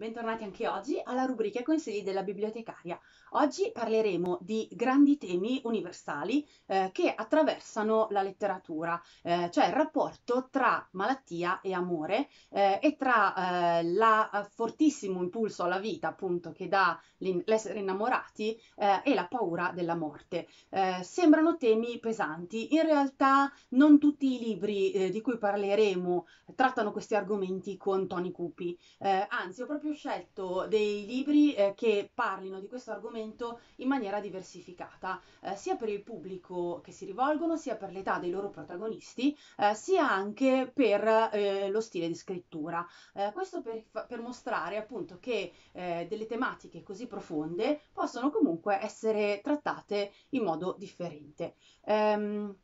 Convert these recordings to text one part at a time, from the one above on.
bentornati anche oggi alla rubrica Consigli della bibliotecaria. Oggi parleremo di grandi temi universali eh, che attraversano la letteratura, eh, cioè il rapporto tra malattia e amore eh, e tra il eh, fortissimo impulso alla vita, appunto, che dà l'essere innamorati eh, e la paura della morte. Eh, sembrano temi pesanti, in realtà non tutti i libri di cui parleremo trattano questi argomenti con toni cupi, anzi ho proprio proprio scelto dei libri eh, che parlino di questo argomento in maniera diversificata, eh, sia per il pubblico che si rivolgono, sia per l'età dei loro protagonisti, eh, sia anche per eh, lo stile di scrittura. Eh, questo per, per, mostrare appunto che eh, delle tematiche così profonde possono comunque essere trattate in modo differente. Um,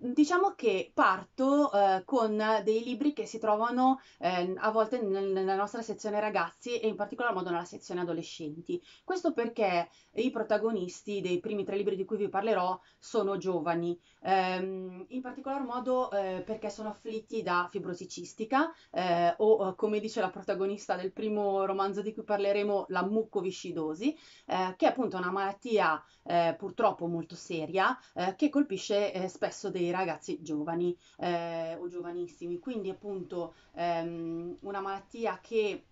Diciamo che parto eh, con dei libri che si trovano eh, a volte nel, nella nostra sezione ragazzi e in particolar modo nella sezione adolescenti. Questo perché i protagonisti dei primi tre libri di cui vi parlerò sono giovani, ehm, in particolar modo eh, perché sono afflitti da fibrosi cistica eh, o come dice la protagonista del primo romanzo di cui parleremo, la mucoviscidosi, eh, che è appunto una malattia eh, purtroppo molto seria che colpisce spesso dei dei ragazzi giovani eh, o giovanissimi, quindi appunto ehm, una malattia che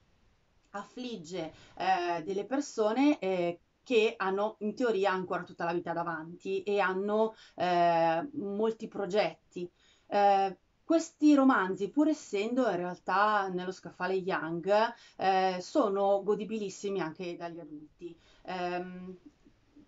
affligge eh, delle persone eh, che hanno in teoria ancora tutta la vita davanti e hanno eh, molti progetti. Eh, questi romanzi, pur essendo in realtà nello scaffale young, eh, sono godibilissimi anche dagli adulti. Um,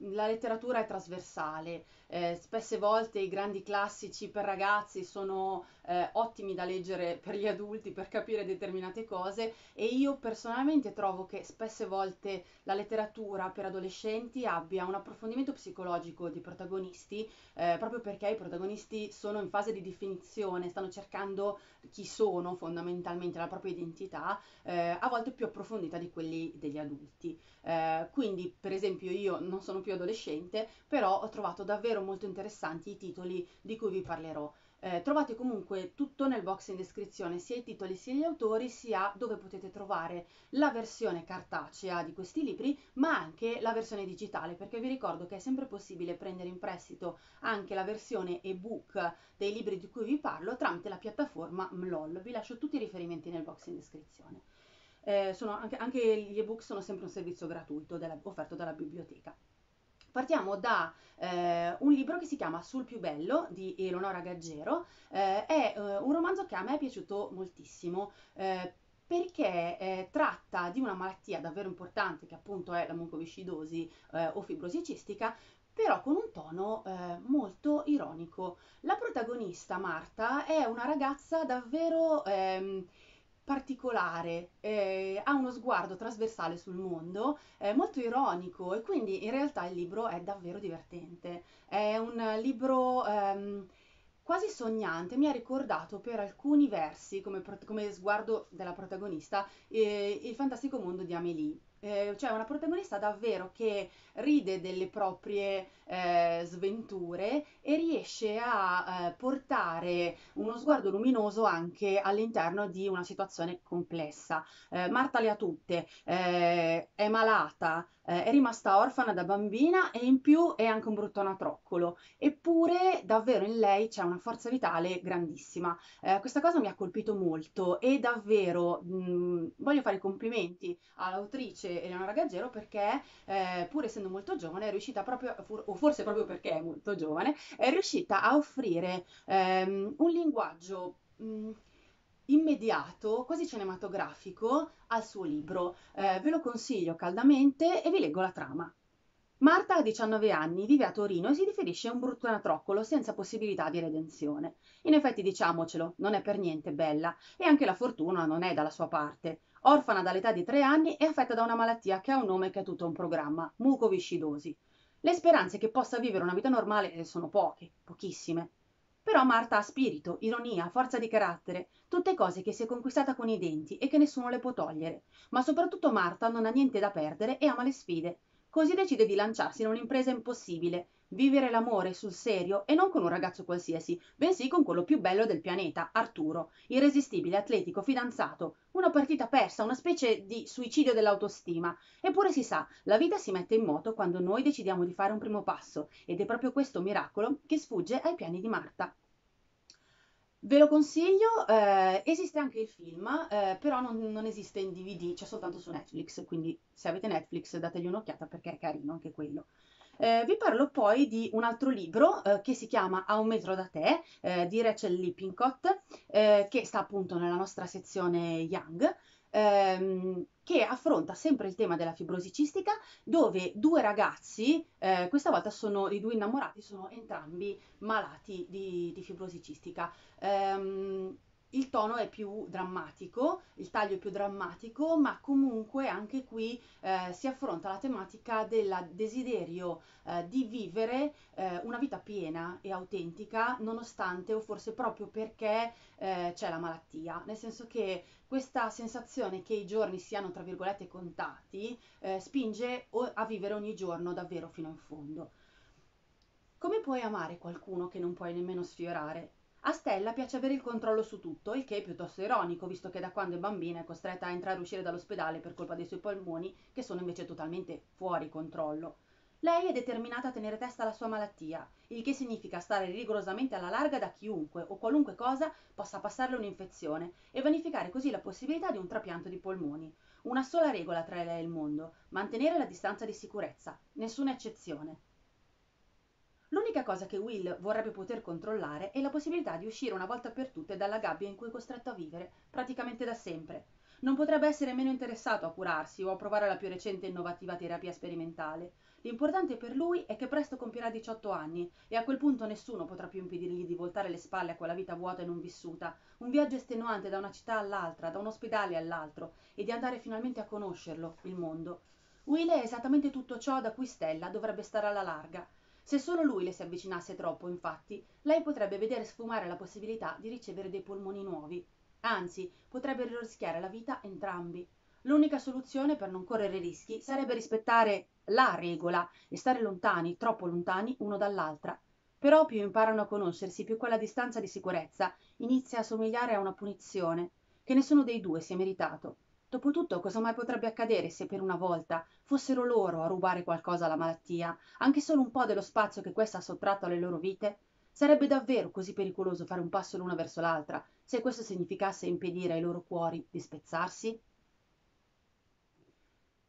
la letteratura è trasversale, eh, spesse volte i grandi classici per ragazzi sono eh, ottimi da leggere per gli adulti per capire determinate cose e io personalmente trovo che spesse volte la letteratura per adolescenti abbia un approfondimento psicologico di protagonisti eh, proprio perché i protagonisti sono in fase di definizione, stanno cercando chi sono fondamentalmente, la propria identità, eh, a volte più approfondita di quelli degli adulti. Eh, quindi per esempio io non sono più adolescente, però ho trovato davvero davvero molto interessanti i titoli di cui vi parlerò. Eh, trovate comunque tutto nel box in descrizione, sia i titoli sia gli autori, sia dove potete trovare la versione cartacea di questi libri, ma anche la versione digitale, perché vi ricordo che è sempre possibile prendere in prestito anche la versione ebook dei libri di cui vi parlo tramite la piattaforma MLOL. Vi lascio tutti i riferimenti nel box in descrizione. Eh, anche, anche, gli ebook sono sempre un servizio gratuito della, offerto dalla biblioteca. Partiamo da eh, un libro che si chiama Sul più bello di Eleonora Gaggero, eh, è eh, un romanzo che a me è piaciuto moltissimo eh, perché eh, tratta di una malattia davvero importante che appunto è la mucoviscidosi eh, o fibrosi cistica, però con un tono eh, molto ironico. La protagonista Marta è una ragazza davvero ehm, particolare, eh, ha uno sguardo trasversale sul mondo, è molto ironico e quindi in realtà il libro è davvero divertente. È un libro ehm, quasi sognante, mi ha ricordato per alcuni versi, come, come sguardo della protagonista, eh, il fantastico mondo di Amélie eh, cioè una protagonista davvero che ride delle proprie eh, sventure e riesce a eh, portare uno sguardo luminoso anche all'interno di una situazione complessa. Eh, Marta le ha tutte, eh, è malata, eh, è rimasta orfana da bambina e in più è anche un brutto anatroccolo, eppure davvero in lei c'è una forza vitale grandissima. questa cosa mi ha colpito molto e davvero mh, mm, voglio fare complimenti all'autrice piace Eleonora Gaggero perché, eh, pur essendo molto giovane, è riuscita proprio, o forse proprio perché è molto giovane, è riuscita a offrire ehm, un linguaggio mh, immediato, quasi cinematografico, al suo libro. Eh, ve lo consiglio caldamente e vi leggo la trama. Marta ha 19 anni, vive a Torino e si riferisce a un brutto anatroccolo senza possibilità di redenzione. In effetti, diciamocelo, non è per niente bella e anche la fortuna non è dalla sua parte. Orfana dall'età di tre anni e affetta da una malattia che ha un nome che è tutto un programma, mucoviscidosi. Le speranze che possa vivere una vita normale eh, sono poche, pochissime. Però Marta ha spirito, ironia, forza di carattere, tutte cose che si è conquistata con i denti e che nessuno le può togliere. Ma soprattutto Marta non ha niente da perdere e ama le sfide. Così decide di lanciarsi in un'impresa impossibile, vivere l'amore sul serio e non con un ragazzo qualsiasi, bensì con quello più bello del pianeta, Arturo, irresistibile, atletico, fidanzato, una partita persa, una specie di suicidio dell'autostima. Eppure si sa, la vita si mette in moto quando noi decidiamo di fare un primo passo ed è proprio questo miracolo che sfugge ai piani di Marta. Ve lo consiglio, eh, esiste anche il film, eh, però non, non, esiste in DVD, c'è soltanto su Netflix, quindi se avete Netflix dategli un'occhiata perché è carino anche quello. Eh, vi parlo poi di un altro libro eh, che si chiama A un metro da te eh, di Rachel Lippincott, eh, che sta appunto nella nostra sezione Young ehm, che affronta sempre il tema della fibrosi cistica, dove due ragazzi, eh, questa volta sono i due innamorati, sono entrambi malati di, di fibrosi cistica. Ehm, il tono è più drammatico, il taglio è più drammatico, ma comunque anche qui eh, si affronta la tematica del desiderio eh, di vivere eh, una vita piena e autentica, nonostante o forse proprio perché eh, c'è la malattia. Nel senso che questa sensazione che i giorni siano, tra virgolette, contati, eh, spinge a vivere ogni giorno davvero fino in fondo. Come puoi amare qualcuno che non puoi nemmeno sfiorare? A Stella piace avere il controllo su tutto, il che è piuttosto ironico, visto che da quando è bambina è costretta a entrare e uscire dall'ospedale per colpa dei suoi polmoni, che sono invece totalmente fuori controllo. Lei è determinata a tenere testa alla sua malattia, il che significa stare rigorosamente alla larga da chiunque o qualunque cosa possa passarle un'infezione e vanificare così la possibilità di un trapianto di polmoni. Una sola regola tra lei e il mondo, mantenere la distanza di sicurezza, nessuna eccezione. L'unica cosa che Will vorrebbe poter controllare è la possibilità di uscire una volta per tutte dalla gabbia in cui è costretto a vivere, praticamente da sempre. Non potrebbe essere meno interessato a curarsi o a provare la più recente e innovativa terapia sperimentale. L'importante per lui è che presto compierà 18 anni e a quel punto nessuno potrà più impedirgli di voltare le spalle a quella vita vuota e non vissuta, un viaggio estenuante da una città all'altra, da un ospedale all'altro, e di andare finalmente a conoscerlo, il mondo. Will è esattamente tutto ciò da cui Stella dovrebbe stare alla larga. Se solo lui le si avvicinasse troppo, infatti, lei potrebbe vedere sfumare la possibilità di ricevere dei polmoni nuovi. Anzi, potrebbero rischiare la vita entrambi. L'unica soluzione per non correre rischi sarebbe rispettare la regola e stare lontani, troppo lontani, uno dall'altra. Però più imparano a conoscersi, più quella distanza di sicurezza inizia a somigliare a una punizione, che nessuno dei due si è meritato. Dopotutto, cosa mai potrebbe accadere se per una volta fossero loro a rubare qualcosa alla malattia, anche solo un po' dello spazio che questa ha sottratto alle loro vite? Sarebbe davvero così pericoloso fare un passo l'una verso l'altra, se questo significasse impedire ai loro cuori di spezzarsi?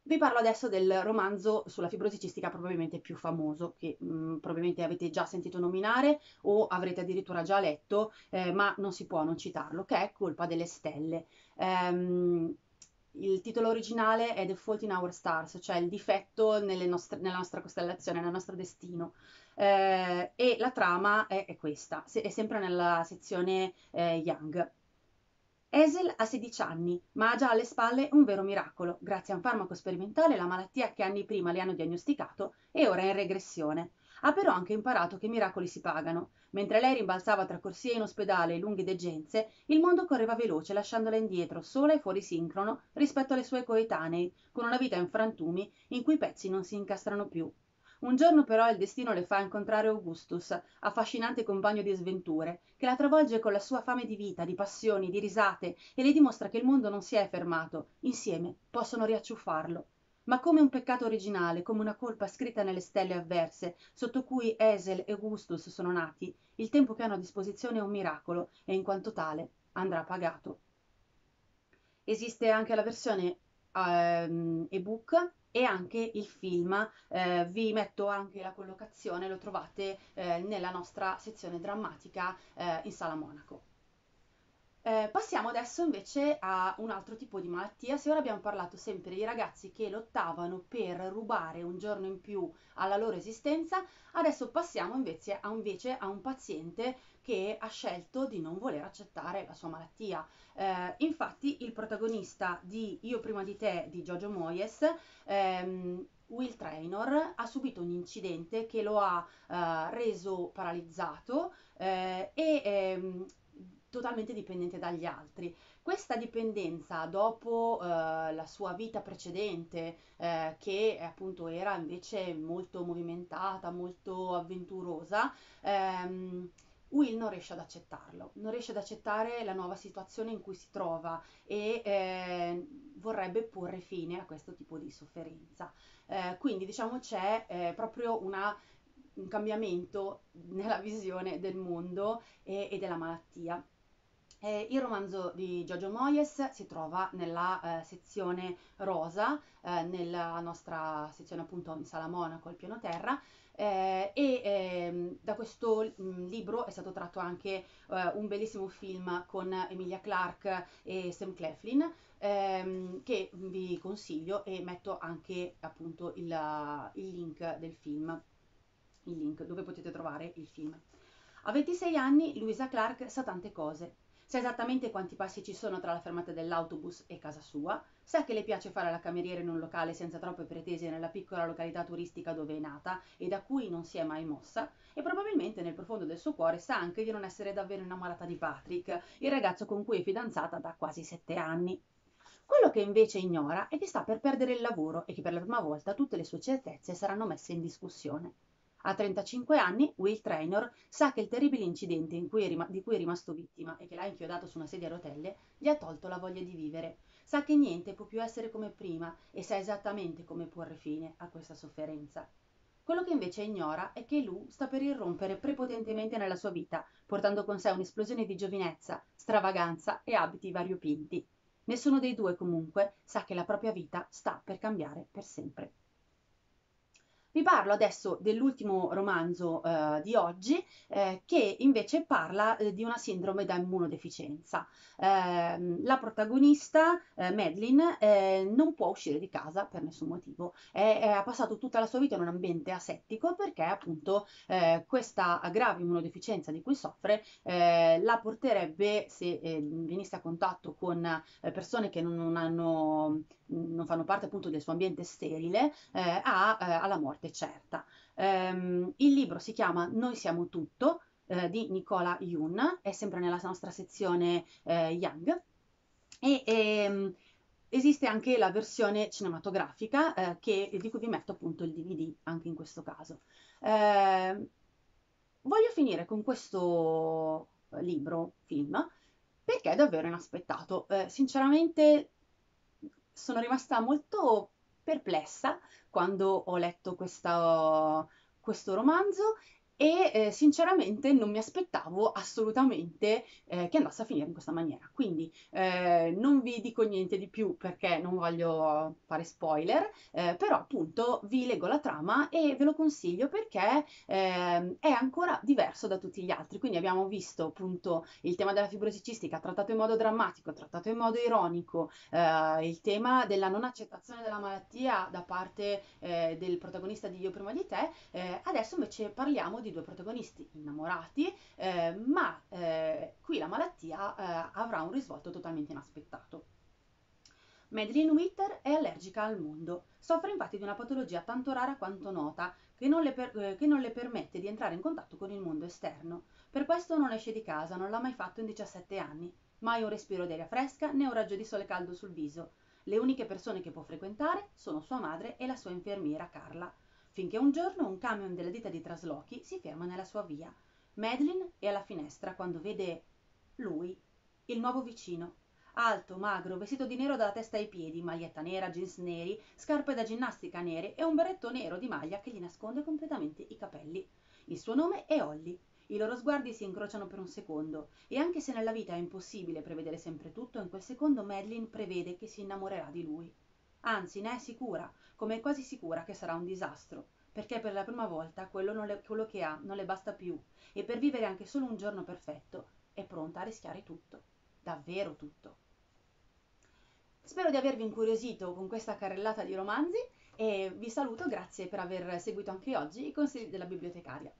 Vi parlo adesso del romanzo sulla fibrosi cistica probabilmente più famoso, che mh, mm, probabilmente avete già sentito nominare o avrete addirittura già letto, eh, ma non si può non citarlo, che è Colpa delle stelle. Ehm, il titolo originale è The Fault in Our Stars, cioè il difetto nostre, nella nostra costellazione, nel nostro destino. Eh, e la trama è, è, questa, è sempre nella sezione eh, Young. Hazel ha 16 anni, ma ha già alle spalle un vero miracolo. Grazie a un farmaco sperimentale la malattia che anni prima le hanno diagnosticato è ora in regressione. Ha però anche imparato che i miracoli si pagano. Mentre lei rimbalzava tra corsie in ospedale e lunghe degenze, il mondo correva veloce, lasciandola indietro, sola e fuori sincrono, rispetto alle sue coetanei, con una vita in frantumi in cui i pezzi non si incastrano più. Un giorno però il destino le fa incontrare Augustus, affascinante compagno di sventure, che la travolge con la sua fame di vita, di passioni, di risate e le dimostra che il mondo non si è fermato. Insieme possono riacciuffarlo ma come un peccato originale, come una colpa scritta nelle stelle avverse, sotto cui Esel e Augustus sono nati, il tempo che hanno a disposizione è un miracolo e in quanto tale andrà pagato. Esiste anche la versione um, ebook e anche il film, eh, vi metto anche la collocazione, lo trovate eh, nella nostra sezione drammatica eh, in Sala Monaco. Eh, passiamo adesso invece a un altro tipo di malattia. Se ora abbiamo parlato sempre di ragazzi che lottavano per rubare un giorno in più alla loro esistenza, adesso passiamo invece a, invece a un paziente che ha scelto di non voler accettare la sua malattia. Eh, infatti il protagonista di Io prima di te di Giorgio Moyes ehm, Will Trainor ha subito un incidente che lo ha eh, reso paralizzato eh, e ehm, totalmente dipendente dagli altri. Questa dipendenza dopo eh, la sua vita precedente, eh, che appunto era invece molto movimentata, molto avventurosa, ehm, Will non riesce ad accettarlo, non riesce ad accettare la nuova situazione in cui si trova e eh, vorrebbe porre fine a questo tipo di sofferenza. Eh, quindi diciamo c'è eh, proprio una, un cambiamento nella visione del mondo e, e della malattia. Eh, il romanzo di Giorgio Moyes si trova nella eh, sezione rosa, eh, nella nostra sezione appunto in sala Monaco al piano terra, eh, e ehm, da questo mh, mm, libro è stato tratto anche eh, un bellissimo film con Emilia Clarke e Sam Cleflin ehm, che vi consiglio e metto anche appunto il, il link del film, il link dove potete trovare il film. A 26 anni Louisa Clark sa tante cose sa esattamente quanti passi ci sono tra la fermata dell'autobus e casa sua, sa che le piace fare la cameriera in un locale senza troppe pretese nella piccola località turistica dove è nata e da cui non si è mai mossa, e probabilmente nel profondo del suo cuore sa anche di non essere davvero innamorata di Patrick, il ragazzo con cui è fidanzata da quasi sette anni. Quello che invece ignora è che sta per perdere il lavoro e che per la prima volta tutte le sue certezze saranno messe in discussione. A 35 anni, Will Traynor sa che il terribile incidente cui rim- di cui è rimasto vittima e che l'ha inchiodato su una sedia a rotelle gli ha tolto la voglia di vivere. Sa che niente può più essere come prima e sa esattamente come porre fine a questa sofferenza. Quello che invece ignora è che Lou sta per irrompere prepotentemente nella sua vita, portando con sé un'esplosione di giovinezza, stravaganza e abiti variopinti. Nessuno dei due, comunque, sa che la propria vita sta per cambiare per sempre. Vi parlo adesso dell'ultimo romanzo eh, di oggi eh, che invece parla eh, di una sindrome da immunodeficienza. Ehm, la protagonista, eh, Madeline, eh, non può uscire di casa per nessun motivo. ha passato tutta la sua vita in un ambiente asettico perché appunto eh, questa grave immunodeficienza di cui soffre la porterebbe, se venisse a contatto con persone che non, hanno non fanno parte appunto del suo ambiente sterile, a, alla morte certa. Um, il libro si chiama Noi siamo tutto eh, di Nicola Yun, è sempre nella nostra sezione eh, Young e, e ehm, esiste anche la versione cinematografica eh, che, di cui vi metto appunto il DVD anche in questo caso. Ehm, voglio finire con questo libro, film, perché è davvero inaspettato. Eh, sinceramente sono rimasta molto perplessa quando ho letto questa, questo romanzo e eh, sinceramente non mi aspettavo assolutamente eh, che andasse a finire in questa maniera. Quindi eh, non vi dico niente di più perché non voglio fare spoiler, eh, però appunto vi leggo la trama e ve lo consiglio perché ehm, è ancora diverso da tutti gli altri. Quindi abbiamo visto appunto il tema della fibrosi cistica trattato in modo drammatico, trattato in modo ironico, eh, il tema della non accettazione della malattia da parte eh, del protagonista di Io prima di te. adesso invece parliamo di di due protagonisti innamorati, eh, ma eh, qui la malattia eh, avrà un risvolto totalmente inaspettato. Madeline Witter è allergica al mondo, soffre infatti di una patologia tanto rara quanto nota che non, per, eh, che non le permette di entrare in contatto con il mondo esterno. Per questo non esce di casa, non l'ha mai fatto in 17 anni, mai un respiro d'aria fresca né un raggio di sole caldo sul viso. Le uniche persone che può frequentare sono sua madre e la sua infermiera Carla finché un giorno un camion della ditta di traslochi si ferma nella sua via. Madeline è alla finestra quando vede lui, il nuovo vicino. Alto, magro, vestito di nero dalla testa ai piedi, maglietta nera, jeans neri, scarpe da ginnastica nere e un berretto nero di maglia che gli nasconde completamente i capelli. Il suo nome è Holly. I loro sguardi si incrociano per un secondo e anche se nella vita è impossibile prevedere sempre tutto, in quel secondo Madeline prevede che si innamorerà di lui. Anzi, ne è sicura, come è quasi sicura che sarà un disastro, perché per la prima volta quello, le, quello che ha non le basta più e per vivere anche solo un giorno perfetto è pronta a rischiare tutto, davvero tutto. Spero di avervi incuriosito con questa carrellata di romanzi e vi saluto, grazie per aver seguito anche oggi i consigli della bibliotecaria.